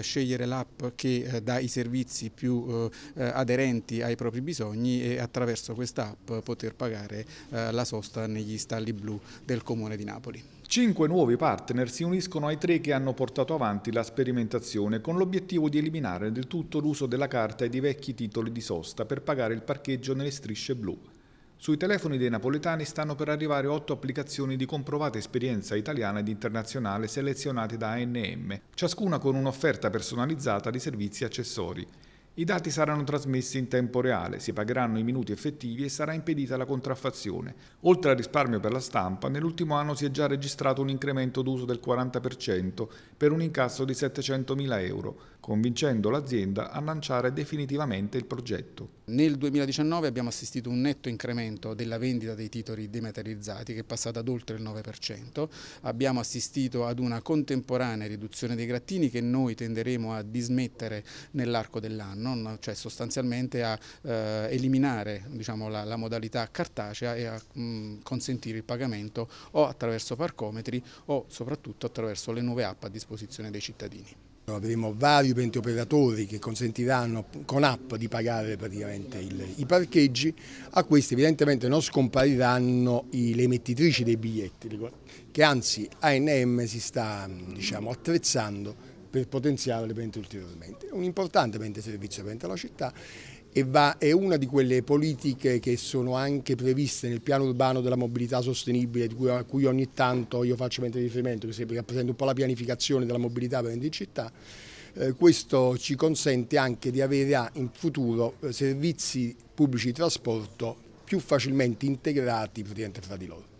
scegliere l'app che eh, dà i servizi più eh, eh, aderenti ai propri bisogni e attraverso questa app poter pagare la sosta negli stalli blu del Comune di Napoli. Cinque nuovi partner si uniscono ai tre che hanno portato avanti la sperimentazione con l'obiettivo di eliminare del tutto l'uso della carta e di vecchi titoli di sosta per pagare il parcheggio nelle strisce blu. Sui telefoni dei napoletani stanno per arrivare otto applicazioni di comprovata esperienza italiana ed internazionale selezionate da ANM, ciascuna con un'offerta personalizzata di servizi e accessori. I dati saranno trasmessi in tempo reale, si pagheranno i minuti effettivi e sarà impedita la contraffazione. Oltre al risparmio per la stampa, nell'ultimo anno si è già registrato un incremento d'uso del 40% per un incasso di 700.000 euro, convincendo l'azienda a lanciare definitivamente il progetto. Nel 2019 abbiamo assistito a un netto incremento della vendita dei titoli dematerializzati che è passata ad oltre il 9%, abbiamo assistito ad una contemporanea riduzione dei grattini che noi tenderemo a dismettere nell'arco dell'anno no? cioè sostanzialmente a eh, eliminare diciamo, la, la, modalità cartacea e a mh, consentire il pagamento o attraverso parcometri o soprattutto attraverso le nuove app a disposizione dei cittadini. Avremo vari utenti operatori che consentiranno con app di pagare praticamente il, i parcheggi, a questi evidentemente non scompariranno i, le emettitrici dei biglietti, che anzi ANM si sta diciamo, attrezzando per potenziare potenziarle ulteriormente. È un importante servizio per la città e va, è una di quelle politiche che sono anche previste nel piano urbano della mobilità sostenibile cui, a cui ogni tanto io faccio riferimento, che rappresenta un po' la pianificazione della mobilità per le città. Eh, questo ci consente anche di avere in futuro eh, servizi pubblici di trasporto più facilmente integrati fra di loro.